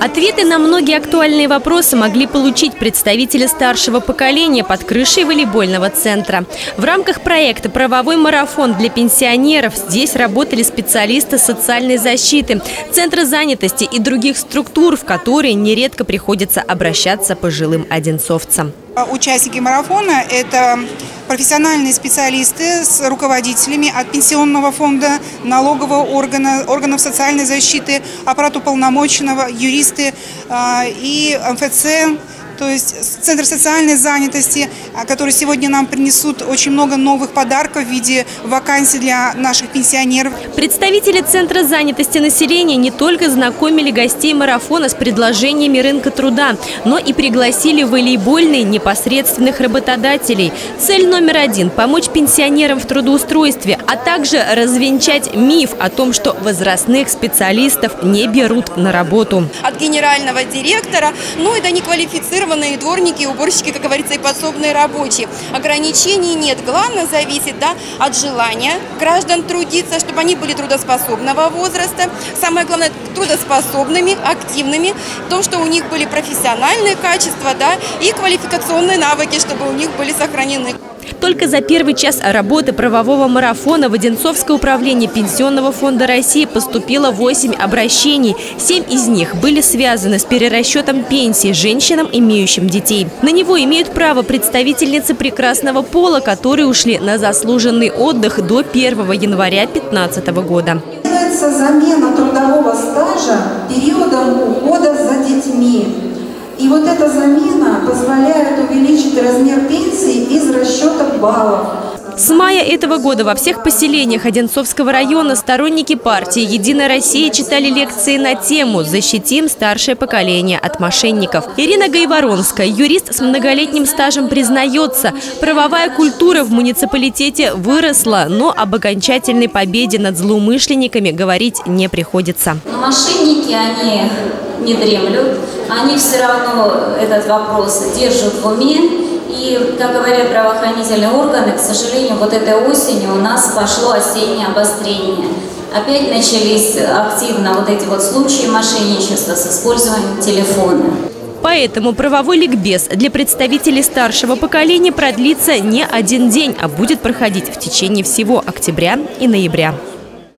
Ответы на многие актуальные вопросы могли получить представители старшего поколения под крышей волейбольного центра. В рамках проекта «Правовой марафон для пенсионеров» здесь работали специалисты социальной защиты, центра занятости и других структур, в которые нередко приходится обращаться пожилым одинцовцам. Участники марафона – это профессиональные специалисты с руководителями от пенсионного фонда, налогового органа, органов социальной защиты, аппарата уполномоченного, юристы а, и МФЦ, то есть Центр социальной занятости, а, который сегодня нам принесут очень много новых подарков в виде вакансий для наших пенсионеров. Представители Центра занятости населения не только знакомили гостей марафона с предложениями рынка труда, но и пригласили волейбольные непосредственных работодателей. Цель номер один – помочь пенсионерам в трудоустройстве, а также развенчать миф о том, что возрастных специалистов не берут на работу. От генерального директора, ну и до неквалифицированных квалифицированные дворники, уборщики, как говорится, и подсобные рабочие. Ограничений нет. Главное зависит да, от желания граждан трудиться, чтобы они были трудоспособного возраста. Самое главное, трудоспособными, активными, то, что у них были профессиональные качества да, и квалификационные навыки, чтобы у них были сохранены. Только за первый час работы правового марафона в Одинцовское управление Пенсионного фонда России поступило 8 обращений. Семь из них были связаны с перерасчетом пенсии женщинам, имеющим детей. На него имеют право представительницы прекрасного пола, которые ушли на заслуженный отдых до 1 января 2015 года. Делается замена трудового стажа периодом ухода за детьми. И вот эта замена позволяет увеличить размер пенсии баллов. С мая этого года во всех поселениях Одинцовского района сторонники партии «Единая Россия» читали лекции на тему «Защитим старшее поколение от мошенников». Ирина Гайворонская, юрист с многолетним стажем, признается, правовая культура в муниципалитете выросла, но об окончательной победе над злоумышленниками говорить не приходится. Мошенники, они не дремлют, они все равно этот вопрос держат в уме. И, как говорят правоохранительные органы, к сожалению, вот этой осенью у нас пошло осеннее обострение. Опять начались активно вот эти вот случаи мошенничества с использованием телефона. Поэтому правовой ликбез для представителей старшего поколения продлится не один день, а будет проходить в течение всего октября и ноября.